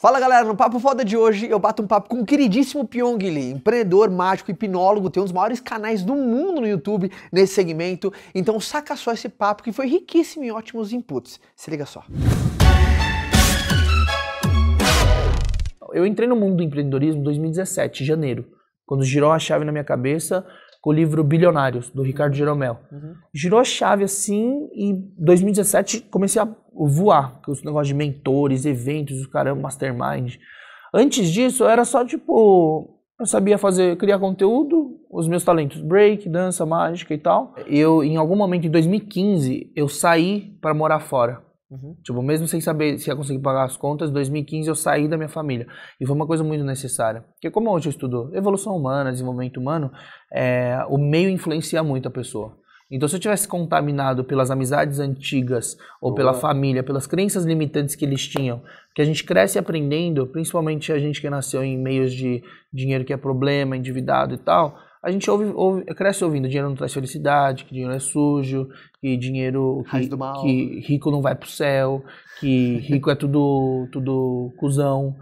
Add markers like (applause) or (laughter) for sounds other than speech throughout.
Fala galera, no Papo Foda de hoje eu bato um papo com o queridíssimo Pyong Lee, empreendedor, mágico, hipnólogo, tem um dos maiores canais do mundo no YouTube nesse segmento. Então saca só esse papo que foi riquíssimo em ótimos inputs. Se liga só. Eu entrei no mundo do empreendedorismo em 2017, janeiro, quando girou a chave na minha cabeça com o livro Bilionários, do Ricardo Jeromel. Uhum. Girou a chave assim e 2017 comecei a voar, com os negócios de mentores, eventos, o caramba, mastermind. Antes disso, eu era só tipo. Eu sabia fazer, criar conteúdo, os meus talentos, break, dança, mágica e tal. Eu, em algum momento, em 2015, eu saí para morar fora. Uhum. Tipo, mesmo sem saber se ia conseguir pagar as contas, em 2015 eu saí da minha família. E foi uma coisa muito necessária. Porque como hoje eu estudo evolução humana, desenvolvimento humano, é, o meio influencia muito a pessoa. Então, se eu tivesse contaminado pelas amizades antigas, ou Boa. pela família, pelas crenças limitantes que eles tinham, que a gente cresce aprendendo, principalmente a gente que nasceu em meios de dinheiro que é problema, endividado e tal, a gente ouve, ouve, cresce ouvindo dinheiro não traz felicidade, que dinheiro é sujo, que dinheiro que, que rico não vai pro céu, que (laughs) rico é tudo tudo cuzão.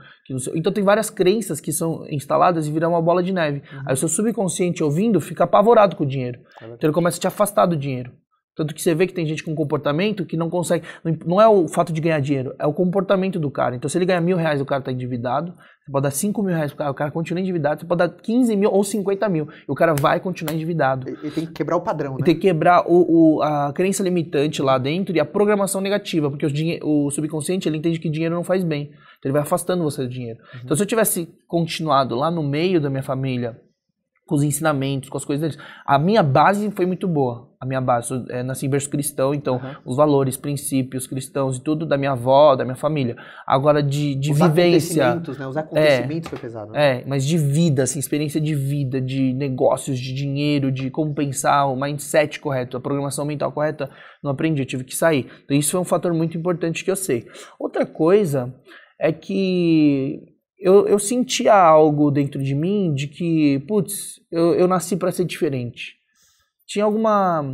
então tem várias crenças que são instaladas e viram uma bola de neve. Uhum. Aí o seu subconsciente ouvindo fica apavorado com o dinheiro. É então ele começa a te afastar do dinheiro. Tanto que você vê que tem gente com comportamento que não consegue. Não é o fato de ganhar dinheiro, é o comportamento do cara. Então, se ele ganha mil reais, o cara está endividado. Você pode dar cinco mil reais pro cara, o cara continua endividado. Você pode dar 15 mil ou 50 mil. E o cara vai continuar endividado. Ele tem que quebrar o padrão, né? tem que quebrar o, o, a crença limitante lá dentro e a programação negativa. Porque o, o subconsciente ele entende que dinheiro não faz bem. Então, ele vai afastando você do dinheiro. Uhum. Então, se eu tivesse continuado lá no meio da minha família, com os ensinamentos, com as coisas deles. A minha base foi muito boa. A minha base, é, nasci em berço cristão, então uhum. os valores, princípios cristãos e tudo da minha avó, da minha família. Agora de, de os vivência. Acontecimentos, né? Os acontecimentos é, foi pesado. Né? É, mas de vida, assim, experiência de vida, de negócios, de dinheiro, de como pensar, o mindset correto, a programação mental correta, não aprendi, eu tive que sair. Então isso foi um fator muito importante que eu sei. Outra coisa é que eu, eu sentia algo dentro de mim de que, putz, eu, eu nasci para ser diferente. Tinha alguma,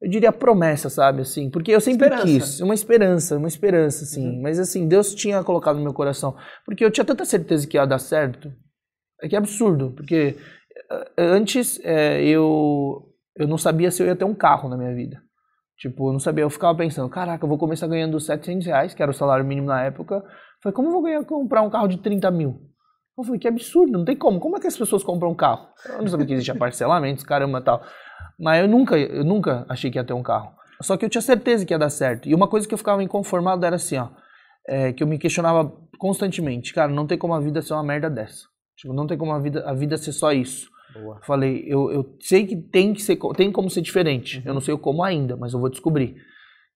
eu diria promessa, sabe, assim, porque eu sempre esperança. quis, uma esperança, uma esperança, assim, uhum. mas assim, Deus tinha colocado no meu coração, porque eu tinha tanta certeza que ia dar certo, é que é absurdo, porque eh, antes é, eu, eu não sabia se eu ia ter um carro na minha vida. Tipo, eu não sabia, eu ficava pensando, caraca, eu vou começar ganhando 700 reais, que era o salário mínimo na época, Falei, como eu vou ganhar, comprar um carro de 30 mil? Eu falei, que absurdo, não tem como. Como é que as pessoas compram um carro? Eu não sabia que existia parcelamentos, caramba tal. Mas eu nunca, eu nunca achei que ia ter um carro. Só que eu tinha certeza que ia dar certo. E uma coisa que eu ficava inconformado era assim, ó. É, que eu me questionava constantemente. Cara, não tem como a vida ser uma merda dessa. Tipo, não tem como a vida, a vida ser só isso. Boa. Falei, eu, eu sei que tem que ser, tem como ser diferente. Uhum. Eu não sei como ainda, mas eu vou descobrir.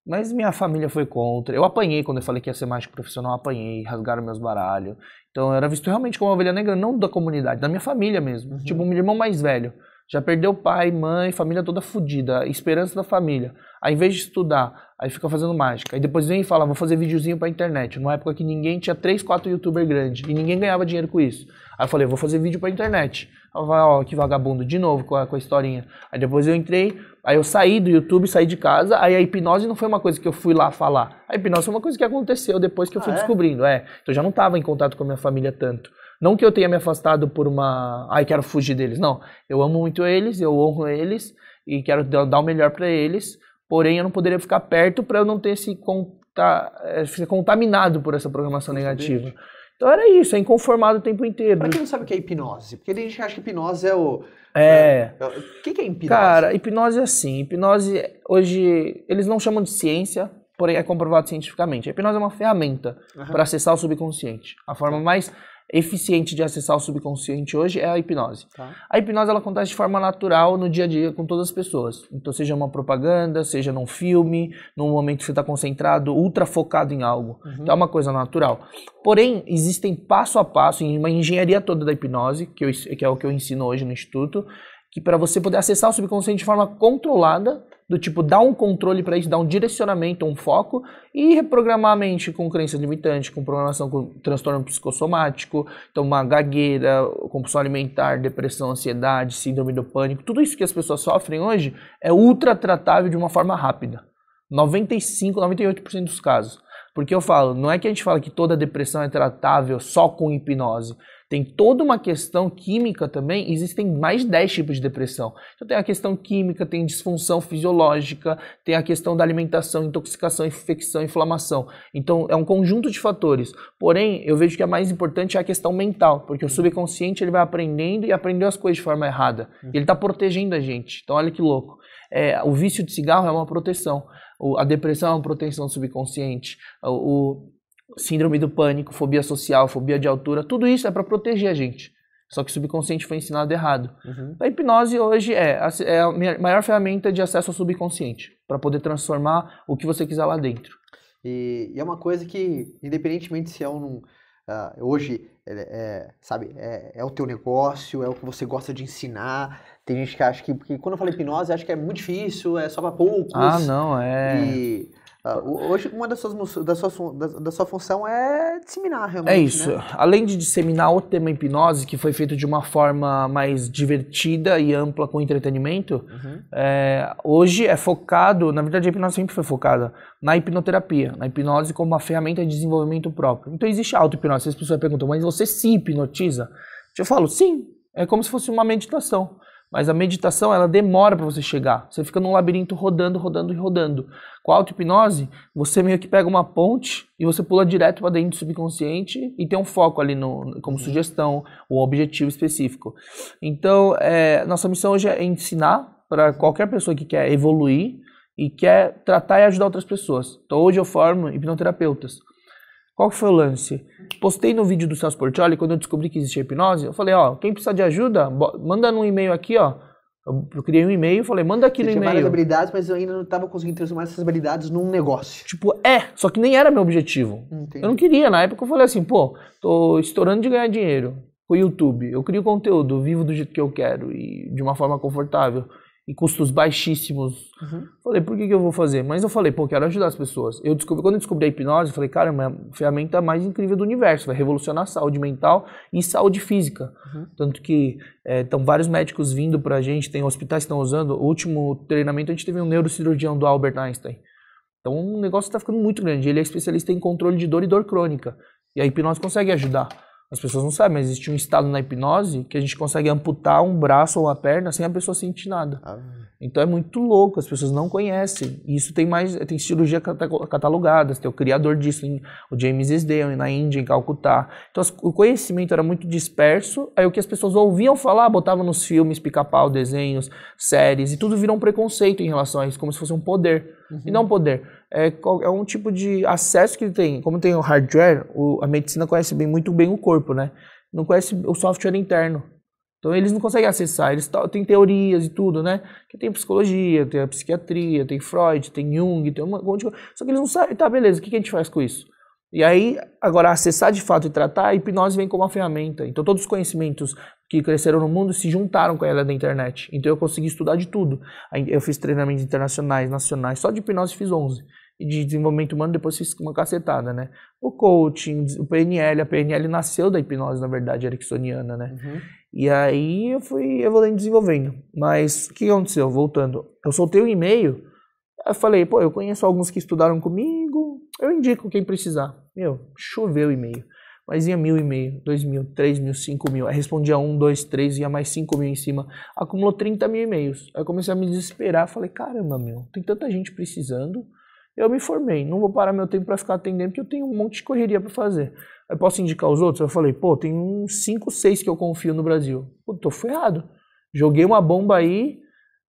Mas minha família foi contra. Eu apanhei quando eu falei que ia ser mágico profissional, apanhei, rasgaram meus baralhos. Então eu era visto realmente como uma ovelha negra, não da comunidade, da minha família mesmo. Uhum. Tipo, um irmão mais velho. Já perdeu pai, mãe, família toda fodida, esperança da família. Aí, em vez de estudar, aí fica fazendo mágica. Aí depois vem e fala, vou fazer videozinho pra internet. Numa época que ninguém tinha 3, 4 youtubers grandes e ninguém ganhava dinheiro com isso. Aí eu falei, vou fazer vídeo pra internet. Aí ó, que vagabundo, de novo com a, com a historinha. Aí depois eu entrei, Aí eu saí do YouTube, saí de casa, aí a hipnose não foi uma coisa que eu fui lá falar. A hipnose foi uma coisa que aconteceu depois que eu fui ah, é? descobrindo. É, então eu já não estava em contato com a minha família tanto. Não que eu tenha me afastado por uma, ai, quero fugir deles. Não, eu amo muito eles, eu honro eles e quero dar o melhor para eles. Porém, eu não poderia ficar perto para eu não ter se conta, eh, ser contaminado por essa programação negativa. Então era isso, é inconformado o tempo inteiro. Pra quem não sabe o que é hipnose, porque a gente acha que hipnose é o é. é. O que, que é hipnose? Cara, hipnose é assim. Hipnose, hoje, eles não chamam de ciência, porém é comprovado cientificamente. A hipnose é uma ferramenta uhum. para acessar o subconsciente. A forma mais eficiente de acessar o subconsciente hoje é a hipnose. Tá. A hipnose ela acontece de forma natural no dia a dia com todas as pessoas. Então, seja uma propaganda, seja num filme, num momento que você está concentrado, ultra focado em algo. Uhum. Então, é uma coisa natural. Porém, existem passo a passo, em uma engenharia toda da hipnose, que, eu, que é o que eu ensino hoje no Instituto, que para você poder acessar o subconsciente de forma controlada, do tipo dar um controle para isso, dar um direcionamento, um foco e reprogramar a mente com crença limitante, com programação com transtorno psicossomático, então uma gagueira, compulsão alimentar, depressão, ansiedade, síndrome do pânico, tudo isso que as pessoas sofrem hoje é ultra tratável de uma forma rápida. 95, 98% dos casos. Porque eu falo, não é que a gente fala que toda depressão é tratável só com hipnose. Tem toda uma questão química também, existem mais de 10 tipos de depressão. Então tem a questão química, tem disfunção fisiológica, tem a questão da alimentação, intoxicação, infecção, inflamação. Então é um conjunto de fatores. Porém, eu vejo que a mais importante é a questão mental, porque o subconsciente ele vai aprendendo e aprendeu as coisas de forma errada. E ele está protegendo a gente. Então olha que louco. É, o vício de cigarro é uma proteção. O, a depressão é uma proteção subconsciente. O, síndrome do pânico, fobia social, fobia de altura, tudo isso é para proteger a gente. Só que o subconsciente foi ensinado errado. Uhum. A hipnose hoje é a, é a maior ferramenta de acesso ao subconsciente, para poder transformar o que você quiser lá dentro. E, e, é uma coisa que, independentemente se é um. Uh, hoje, é, é, sabe, é, é, o teu negócio, é o que você gosta de ensinar. Tem gente que acha que. Porque quando eu falo hipnose, acho que é muito difícil, é só para poucos. Ah, não, é. E ah, hoje, uma das suas, da, sua, da, da sua função é disseminar realmente. É isso. Né? Além de disseminar o tema hipnose, que foi feito de uma forma mais divertida e ampla com entretenimento, uhum. é, hoje é focado, na verdade a hipnose sempre foi focada na hipnoterapia, na hipnose como uma ferramenta de desenvolvimento próprio. Então existe auto-hipnose. As pessoas perguntam, mas você se hipnotiza? Eu falo, sim. É como se fosse uma meditação. Mas a meditação, ela demora para você chegar. Você fica num labirinto rodando, rodando e rodando. Com a auto-hipnose, você meio que pega uma ponte e você pula direto para dentro do subconsciente e tem um foco ali no, como sugestão, um objetivo específico. Então, é, nossa missão hoje é ensinar para qualquer pessoa que quer evoluir e quer tratar e ajudar outras pessoas. Então, hoje eu formo hipnoterapeutas. Qual foi o lance? Postei no vídeo do Celso Portioli, quando eu descobri que existia hipnose, eu falei, ó, quem precisa de ajuda, manda no e-mail aqui, ó. Eu criei um e-mail, falei, manda aqui Você no e-mail. várias habilidades, mas eu ainda não estava conseguindo transformar essas habilidades num negócio. Tipo, é, só que nem era meu objetivo. Entendi. Eu não queria, na época eu falei assim, pô, tô estourando de ganhar dinheiro com o YouTube. Eu crio conteúdo, vivo do jeito que eu quero e de uma forma confortável e custos baixíssimos. Uhum. Falei, por que, que eu vou fazer? Mas eu falei, pô, quero ajudar as pessoas. Eu descobri, quando eu descobri a hipnose, eu falei, cara, é a ferramenta mais incrível do universo, vai revolucionar a saúde mental e saúde física. Uhum. Tanto que estão é, vários médicos vindo pra gente, tem hospitais que estão usando. O último treinamento a gente teve um neurocirurgião do Albert Einstein. Então o negócio está ficando muito grande. Ele é especialista em controle de dor e dor crônica. E a hipnose consegue ajudar. As pessoas não sabem, mas existe um estado na hipnose que a gente consegue amputar um braço ou uma perna sem a pessoa sentir nada. Ah. Então é muito louco, as pessoas não conhecem. E isso tem mais, tem cirurgia catalogadas, tem o criador disso, o James Esdale, na Índia, em Calcutá. Então o conhecimento era muito disperso, aí o que as pessoas ouviam falar, botavam nos filmes, pica-pau, desenhos, séries, e tudo virou um preconceito em relação a isso, como se fosse um poder. Uhum. E não um poder é, é um tipo de acesso que ele tem. Como tem o hardware, o, a medicina conhece bem, muito bem o corpo, né? Não conhece o software interno. Então eles não conseguem acessar, eles têm teorias e tudo, né? Que tem psicologia, tem a psiquiatria, tem Freud, tem Jung, tem um monte de coisa. Só que eles não sabem, tá, beleza, o que a gente faz com isso? E aí, agora, acessar de fato e tratar, a hipnose vem como uma ferramenta. Então todos os conhecimentos que cresceram no mundo se juntaram com ela da internet. Então eu consegui estudar de tudo. Eu fiz treinamentos internacionais, nacionais, só de hipnose fiz 11. E de desenvolvimento humano depois fiz uma cacetada, né? O coaching, o PNL, a PNL nasceu da hipnose, na verdade, ericksoniana, né? Uhum. E aí eu fui evoluindo desenvolvendo. Mas o que aconteceu? Voltando, eu soltei um e-mail, eu falei, pô, eu conheço alguns que estudaram comigo, eu indico quem precisar. Meu, choveu e-mail. Mas ia mil e meio, dois mil, três mil, cinco mil. Aí respondia um, dois, três, ia mais cinco mil em cima. Acumulou 30 mil e-mails. Aí eu comecei a me desesperar. Falei, caramba, meu, tem tanta gente precisando. Eu me formei, não vou parar meu tempo para ficar atendendo, porque eu tenho um monte de correria para fazer. Aí posso indicar os outros? Eu falei, pô, tem uns 5, 6 que eu confio no Brasil. Pô, tô ferrado. Joguei uma bomba aí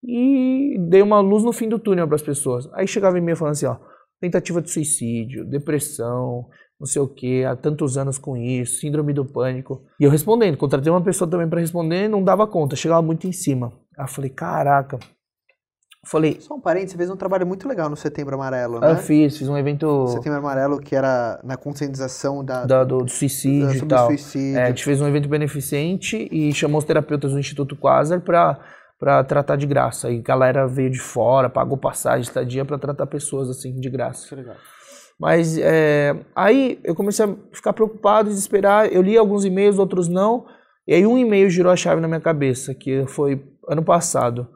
e dei uma luz no fim do túnel para as pessoas. Aí chegava e-mail falando assim, ó, tentativa de suicídio, depressão, não sei o que, há tantos anos com isso, síndrome do pânico. E eu respondendo, contratei uma pessoa também para responder, não dava conta, chegava muito em cima. Aí eu falei, caraca. Falei. Só um parênteses, você fez um trabalho muito legal no Setembro Amarelo, né? Eu fiz, fiz um evento. Setembro Amarelo, que era na conscientização da, da do, do, suicídio da, e tal. Suicídio. É, a gente fez um evento beneficente e chamou os terapeutas do Instituto Quasar para para tratar de graça. E galera veio de fora, pagou passagem, estadia para tratar pessoas assim de graça. É. Mas é, aí eu comecei a ficar preocupado, desesperar. Eu li alguns e-mails, outros não. E aí um e-mail girou a chave na minha cabeça, que foi ano passado.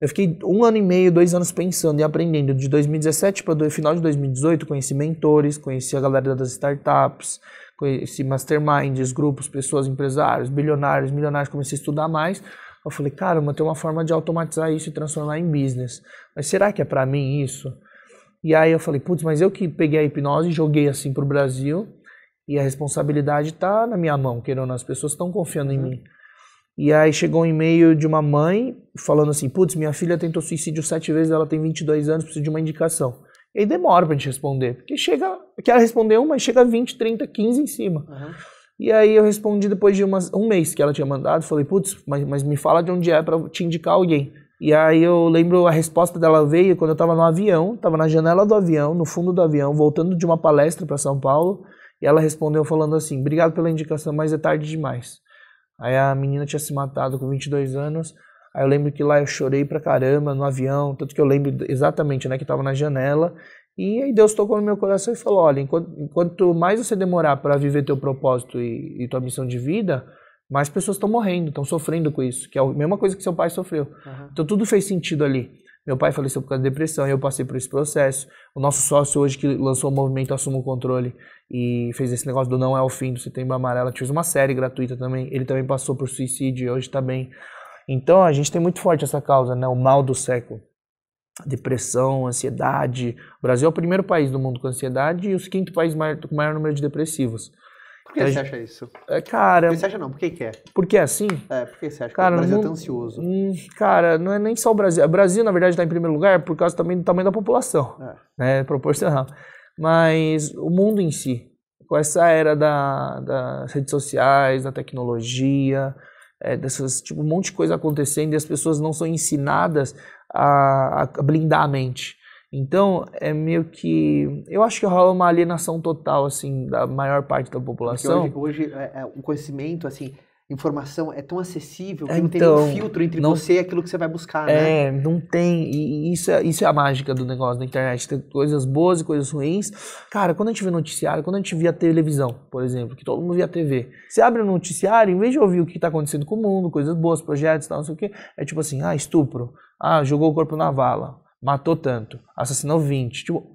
Eu fiquei um ano e meio, dois anos pensando e aprendendo. De 2017 para o final de 2018, conheci mentores, conheci a galera das startups, conheci masterminds, grupos, pessoas, empresários, bilionários, milionários. Comecei a estudar mais. Eu falei, cara, mas tem uma forma de automatizar isso e transformar em business. Mas será que é para mim isso? E aí eu falei, putz, mas eu que peguei a hipnose e joguei assim pro Brasil e a responsabilidade está na minha mão, querendo as pessoas estão confiando em uhum. mim. E aí chegou um e-mail de uma mãe falando assim, putz, minha filha tentou suicídio sete vezes, ela tem 22 anos, precisa de uma indicação. E aí demora pra gente responder, porque chega, quer responder uma, mas chega 20, 30, 15 em cima. Uhum. E aí eu respondi depois de umas, um mês que ela tinha mandado, falei, putz, mas, mas me fala de onde é para te indicar alguém. E aí eu lembro a resposta dela veio quando eu estava no avião, estava na janela do avião, no fundo do avião, voltando de uma palestra para São Paulo, e ela respondeu falando assim: "Obrigado pela indicação, mas é tarde demais". Aí a menina tinha se matado com 22 anos. Aí eu lembro que lá eu chorei pra caramba no avião, tanto que eu lembro exatamente, né, que estava na janela. E aí Deus tocou no meu coração e falou: olha, enquanto, enquanto mais você demorar para viver teu propósito e, e, tua missão de vida, mais pessoas estão morrendo, estão sofrendo com isso, que é a mesma coisa que seu pai sofreu. Uhum. Então tudo fez sentido ali. Meu pai faleceu por causa da depressão, eu passei por esse processo. O nosso sócio hoje que lançou o movimento Assuma o Controle e fez esse negócio do Não é o Fim, do Setembro Amarelo, fez uma série gratuita também. Ele também passou por suicídio e hoje está bem. Então a gente tem muito forte essa causa, né? O mal do século. Depressão, ansiedade. O Brasil é o primeiro país do mundo com ansiedade e o quinto país com maior número de depressivos. Por que então, você acha isso? É, cara. Por que você acha não? Por que, que é? Porque é assim? É, por que você acha cara, que o Brasil é não, é tão ansioso? Hum, cara, não é nem só o Brasil. O Brasil, na verdade, está em primeiro lugar por causa também do tamanho da população. É. Né, proporcional. Mas o mundo em si, com essa era da, das redes sociais, da tecnologia, é, dessas, tipo, um monte de coisa acontecendo e as pessoas não são ensinadas a, a blindar a mente. Então, é meio que. Eu acho que rola uma alienação total, assim, da maior parte da população. Porque hoje, hoje é, é, o conhecimento, assim, informação é tão acessível que então, não tem nenhum então, filtro entre não, você e aquilo que você vai buscar, né? É, não tem. E isso é, isso é a mágica do negócio da internet. Tem coisas boas e coisas ruins. Cara, quando a gente vê noticiário, quando a gente via televisão, por exemplo, que todo mundo via TV, você abre o noticiário, em vez de ouvir o que está acontecendo com o mundo, coisas boas, projetos, tal, não sei o quê, é tipo assim, ah, estupro. Ah, jogou o corpo na vala matou tanto, assassinou 20. Tipo,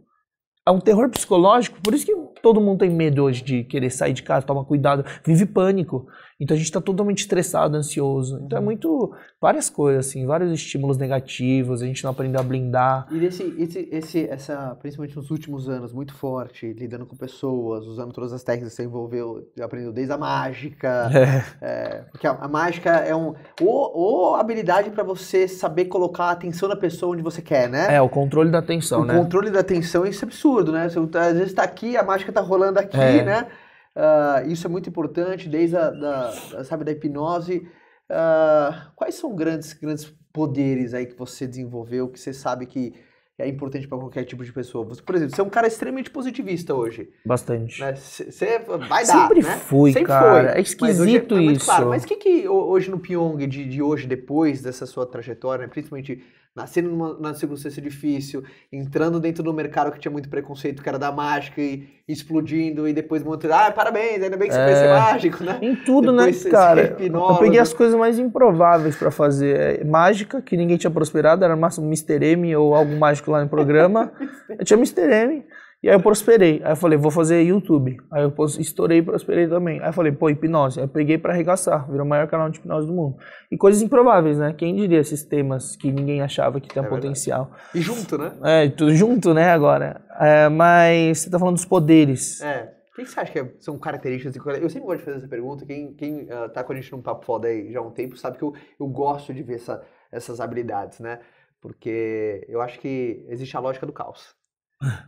é um terror psicológico, por isso que todo mundo tem medo hoje de querer sair de casa, tomar cuidado, vive pânico. Então a gente está totalmente estressado, ansioso. Então é muito. várias coisas, assim, vários estímulos negativos, a gente não aprendeu a blindar. E esse, esse, esse, essa, principalmente nos últimos anos, muito forte, lidando com pessoas, usando todas as técnicas que você envolveu, aprendeu desde a mágica. É. É, porque a, a, mágica é um. Ou, ou habilidade para você saber colocar a atenção na pessoa onde você quer, né? É, o controle da atenção, o né? O controle da atenção, isso é absurdo, né? Você, às vezes está aqui, a mágica está rolando aqui, é. né? Uh, isso é muito importante, desde a da, sabe, da hipnose. Uh, quais são grandes, grandes poderes aí que você desenvolveu, que você sabe que é importante para qualquer tipo de pessoa? Por exemplo, você é um cara extremamente positivista hoje. Bastante. Você né? vai dar, Sempre né? fui, Sempre cara. Foi. É esquisito hoje, é isso. Claro. Mas o que, que hoje no Pyong, de, de hoje, depois dessa sua trajetória, né, principalmente nascendo numa, numa circunstância difícil, entrando dentro do mercado que tinha muito preconceito, que era da mágica, e explodindo, e depois montando, ah, parabéns, ainda bem que você é, ser mágico, né? Em tudo, né, depois né, cara? Eu peguei as coisas mais improváveis para fazer. É, mágica, que ninguém tinha prosperado, era no máximo Mr. M ou algo mágico lá no programa. (laughs) eu tinha Mr. M. E aí eu prosperei. Aí eu falei, vou fazer YouTube. Aí eu estourei e prosperei também. Aí eu falei, pô, hipnose. Aí eu peguei para arregaçar, virou o maior canal de hipnose do mundo. E coisas improváveis, né? Quem diria esses temas que ninguém achava que tinha é potencial. E junto, né? É, tudo junto, né, agora. É, mas você tá falando dos poderes. É. O que você acha que são características? Eu sempre gosto de fazer essa pergunta. Quem, quem uh, tá com a gente num papo foda aí já há um tempo sabe que eu, eu gosto de ver essa, essas habilidades, né? Porque eu acho que existe a lógica do caos.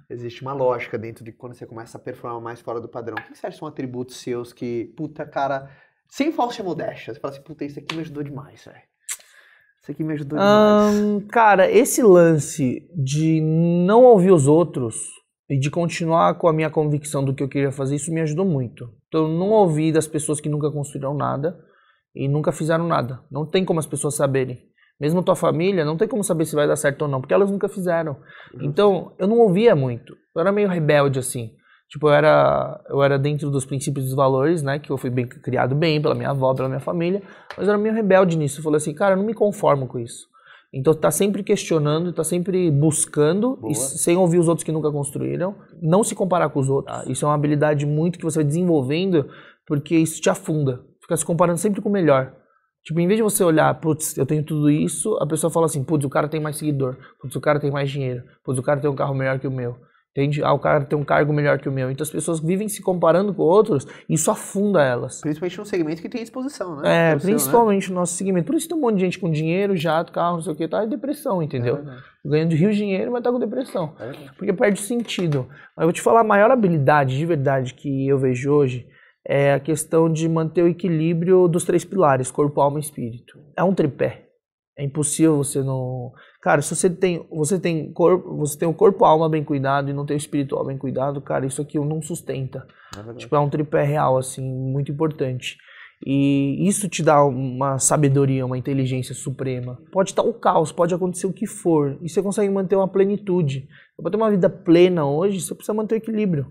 Existe uma lógica dentro de quando você começa a performar mais fora do padrão. O que você acha são atributos seus que, puta, cara, sem falsa modéstia, você fala assim, puta, isso aqui me ajudou demais, velho. Isso aqui me ajudou demais. Cara, esse lance de não ouvir os outros e de continuar com a minha convicção do que eu queria fazer, isso me ajudou muito. Então, não ouvi das pessoas que nunca construíram nada e nunca fizeram nada. Não tem como as pessoas saberem. Mesmo tua família, não tem como saber se vai dar certo ou não, porque elas nunca fizeram. Então, eu não ouvia muito. Eu era meio rebelde, assim. Tipo, eu era, eu era dentro dos princípios dos valores, né? Que eu fui bem criado bem pela minha avó, pela minha família. Mas eu era meio rebelde nisso. Eu falei assim, cara, eu não me conformo com isso. Então tá sempre questionando, tá sempre buscando, e sem ouvir os outros que nunca construíram, não se comparar com os outros. Tá? Isso é uma habilidade muito que você vai desenvolvendo, porque isso te afunda. Fica se comparando sempre com o melhor. Tipo, em vez de você olhar, putz, eu tenho tudo isso, a pessoa fala assim, putz, o cara tem mais seguidor, putz, o cara tem mais dinheiro, putz, o cara tem um carro melhor que o meu. Entende? Ah, o cara tem um cargo melhor que o meu. Então as pessoas vivem se comparando com outros e isso afunda elas. Principalmente no segmento que tem exposição, né? É, principalmente seu, né? no nosso segmento. Por isso tem um monte de gente com dinheiro, jato, carro, não sei o que, tá em depressão, entendeu? É Ganhando rios de dinheiro, mas tá com depressão. É porque perde sentido. Mas eu vou te falar, a maior habilidade de verdade que eu vejo hoje é a questão de manter o equilíbrio dos três pilares, corpo, alma e espírito. É um tripé. É impossível você não. Cara, se você tem, você tem corpo, você tem o corpo, alma bem cuidado e não tem o espiritual bem cuidado, cara, isso aqui não sustenta. É tipo, é um tripé real assim, muito importante. E isso te dá uma sabedoria, uma inteligência suprema. Pode estar o caos, pode acontecer o que for, e você consegue manter uma plenitude. Para ter uma vida plena hoje, você precisa manter o equilíbrio.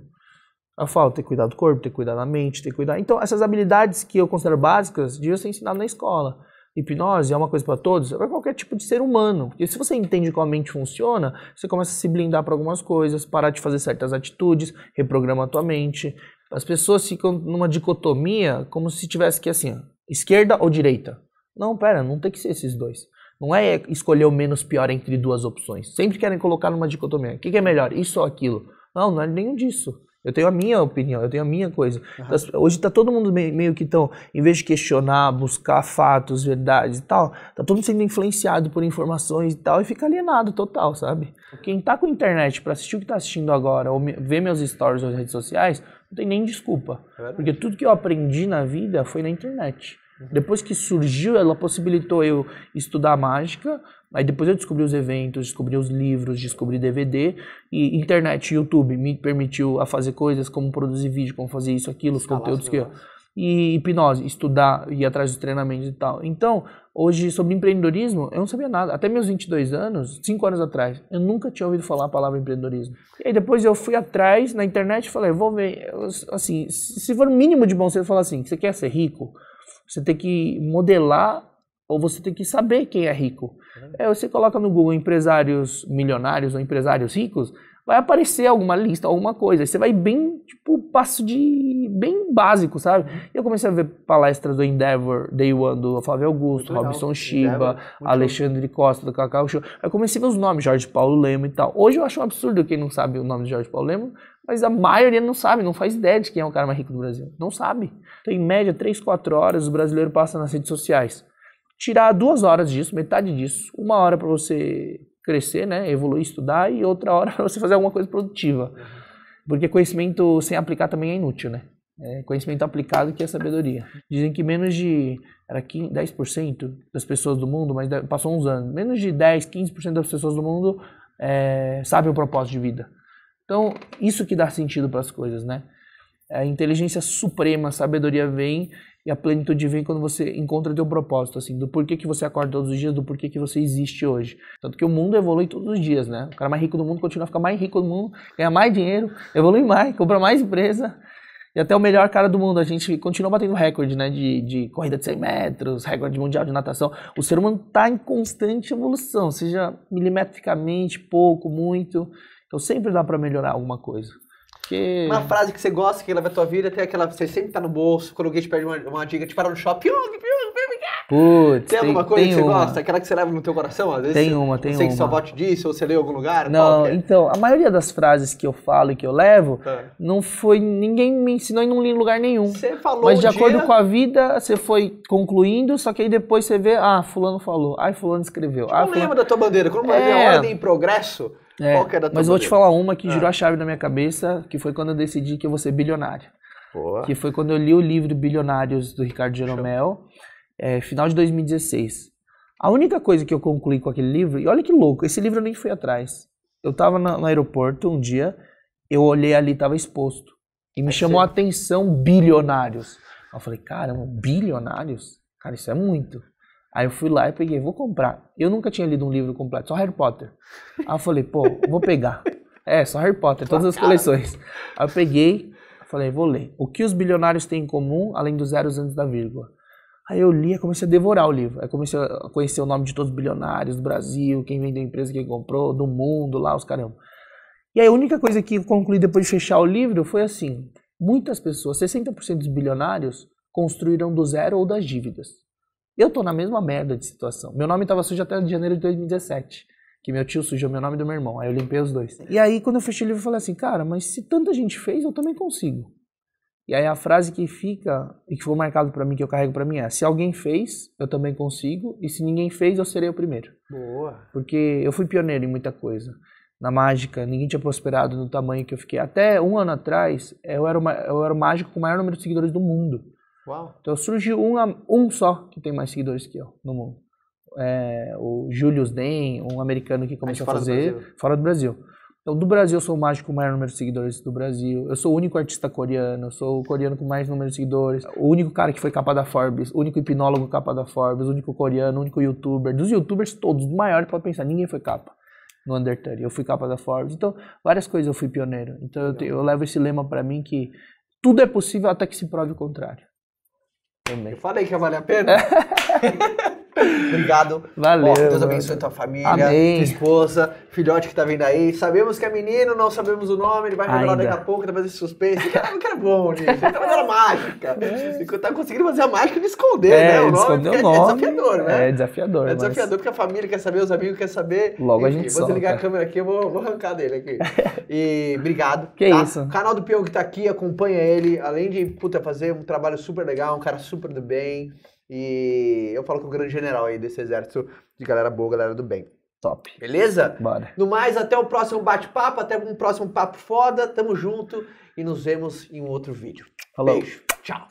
A falta ter cuidado do corpo, ter cuidado da mente, ter cuidado. Então, essas habilidades que eu considero básicas deviam ser ensinadas na escola hipnose é uma coisa para todos, é para qualquer tipo de ser humano. Porque se você entende como a mente funciona, você começa a se blindar para algumas coisas, parar de fazer certas atitudes, reprograma a tua mente. As pessoas ficam numa dicotomia como se tivesse que assim, esquerda ou direita. Não, pera, não tem que ser esses dois. Não é escolher o menos pior entre duas opções. Sempre querem colocar numa dicotomia. O que é melhor, isso ou aquilo? Não, não é nenhum disso. Eu tenho a minha opinião, eu tenho a minha coisa. Uhum. Então, hoje está todo mundo meio, meio que tão, em vez de questionar, buscar fatos, verdades e tal, tá todo mundo sendo influenciado por informações e tal e fica alienado total, sabe? Quem tá com internet para assistir o que tá assistindo agora ou me, ver meus stories nas redes sociais, não tem nem desculpa. É porque tudo que eu aprendi na vida foi na internet. Uhum. Depois que surgiu, ela possibilitou eu estudar mágica, Aí depois eu descobri os eventos, descobri os livros, descobri DVD e internet, YouTube me permitiu a fazer coisas como produzir vídeo, como fazer isso, aquilo, os conteúdos que eu... E hipnose, estudar, ir atrás dos treinamentos e tal. Então, hoje, sobre empreendedorismo, eu não sabia nada. Até meus 22 anos, 5 anos atrás, eu nunca tinha ouvido falar a palavra empreendedorismo. E aí depois eu fui atrás na internet e falei, vou ver. Assim, se for o mínimo de bom senso, falar assim, você quer ser rico? Você tem que modelar ou você tem que saber quem é rico. Uhum. É, você coloca no Google empresários milionários ou empresários ricos, vai aparecer alguma lista, alguma coisa. Você vai bem, tipo, passo de. bem básico, sabe? Uhum. Eu comecei a ver palestras do Endeavor, Day One, do Flávio Augusto, Robson Shiba, Alexandre bom. Costa, do Cacau Show. Eu comecei a ver os nomes, Jorge Paulo Lemo e tal. Hoje eu acho um absurdo quem não sabe o nome de Jorge Paulo Lemo, mas a maioria não sabe, não faz ideia de quem é o cara mais rico do Brasil. Não sabe. Então, em média, 3, 4 horas, o brasileiro passa nas redes sociais tirar duas horas disso, metade disso, uma hora para você crescer, né, evoluir, estudar e outra hora (laughs) você fazer alguma coisa produtiva. Porque conhecimento sem aplicar também é inútil, né? É conhecimento aplicado que é sabedoria. Dizem que menos de era 15, 10% das pessoas do mundo, mas passou uns anos, menos de 10, 15% das pessoas do mundo é, sabem o propósito de vida. Então, isso que dá sentido para as coisas, né? A inteligência suprema, a sabedoria vem e a plenitude vem quando você encontra teu propósito, assim, do porquê que você acorda todos os dias, do porquê que você existe hoje. Tanto que o mundo evolui todos os dias, né? O cara mais rico do mundo continua a ficar mais rico do mundo, ganha mais dinheiro, evolui mais, compra mais empresa. E até o melhor cara do mundo. A gente continua batendo recorde, né? De, de corrida de 100 metros, recorde mundial de natação. O ser humano está em constante evolução, seja milimetricamente, pouco, muito. Então sempre dá para melhorar alguma coisa. Porque... Uma frase que você gosta, que leva a tua vida, tem aquela. Você sempre tá no bolso, quando alguém te pede uma, uma dica, te para no shopping. Putz, tem alguma coisa tem que você uma. gosta? Aquela que você leva no teu coração, às vezes? Tem uma, tem sei uma. Sei que sua avó te disse, ou você leu em algum lugar? Não, então, a maioria das frases que eu falo e que eu levo, é. não foi. Ninguém me ensinou e não li em lugar nenhum. Você falou. Mas de um acordo dia... com a vida, você foi concluindo, só que aí depois você vê, ah, fulano falou, ah, fulano escreveu. Tipo, ah, não fulano... lembra da tua bandeira. Quando vai é... a ordem em progresso. É, Qual que tua mas eu vou te falar uma que girou a chave na minha cabeça, que foi quando eu decidi que eu vou ser bilionário. Boa. Que foi quando eu li o livro Bilionários do Ricardo Jeromel, é, final de 2016. A única coisa que eu concluí com aquele livro, e olha que louco, esse livro eu nem fui atrás. Eu estava no aeroporto um dia, eu olhei ali, estava exposto. E me chamou a atenção bilionários. Eu falei, caramba, bilionários? Cara, isso é muito. Aí eu fui lá e peguei, vou comprar. Eu nunca tinha lido um livro completo, só Harry Potter. Aí eu falei, pô, vou pegar. É, só Harry Potter, todas as coleções. Aí eu peguei, falei, vou ler. O que os bilionários têm em comum, além dos zeros antes da vírgula? Aí eu li e comecei a devorar o livro. Aí comecei a conhecer o nome de todos os bilionários do Brasil, quem vendeu a empresa, quem comprou, do mundo, lá, os caramba. E aí a única coisa que eu concluí depois de fechar o livro foi assim: muitas pessoas, 60% dos bilionários, construíram do zero ou das dívidas. Eu tô na mesma merda de situação. Meu nome estava sujo até janeiro de 2017. Que meu tio sujou meu nome e do meu irmão. Aí eu limpei os dois. E aí, quando eu fechei o livro, eu falei assim, cara, mas se tanta gente fez, eu também consigo. E aí a frase que fica e que foi marcado para mim, que eu carrego para mim é: se alguém fez, eu também consigo, e se ninguém fez, eu serei o primeiro. Boa. Porque eu fui pioneiro em muita coisa. Na mágica, ninguém tinha prosperado no tamanho que eu fiquei. Até um ano atrás, eu era, uma, eu era o mágico com o maior número de seguidores do mundo. Uau. Então surgiu um, um só que tem mais seguidores que eu no mundo. É, o Julius Den, um americano que começou a fazer fora do Brasil. Então, do Brasil, eu sou o mágico com o maior número de seguidores do Brasil. Eu sou o único artista coreano, eu sou o coreano com mais número de seguidores. O único cara que foi capa da Forbes, o único hipnólogo capa da Forbes, o único coreano, o único youtuber. Dos youtubers todos, do maior, pode pensar, ninguém foi capa no Under 30. Eu fui capa da Forbes. Então, várias coisas eu fui pioneiro. Então, eu, te, eu levo esse lema para mim que tudo é possível até que se prove o contrário. Também. Eu falei que ia valer a pena. (laughs) Obrigado. Valeu. Ó, Deus abençoe tua família, Amém. tua esposa, filhote que tá vindo aí. Sabemos que é menino, não sabemos o nome, ele vai revelar daqui a pouco, tá fazendo suspense. Cara, que era bom nisso. Ele tá fazendo a mágica. É. Tá conseguindo fazer a mágica de esconder, é, né? O nome, o é nome. É desafiador, né? É desafiador. É desafiador mas... porque a família quer saber, os amigos querem saber. Logo Enfim, a gente Vou desligar a câmera aqui, eu vou, vou arrancar dele aqui. (laughs) E obrigado. Que tá? isso. O canal do Pião que tá aqui, acompanha ele. Além de, puta, fazer um trabalho super legal, um cara super do bem. E eu falo com o grande general aí desse exército de galera boa, galera do bem. Top. Beleza? Bora. No mais, até o próximo bate-papo, até um próximo papo foda. Tamo junto e nos vemos em um outro vídeo. Falou. Beijo. Tchau.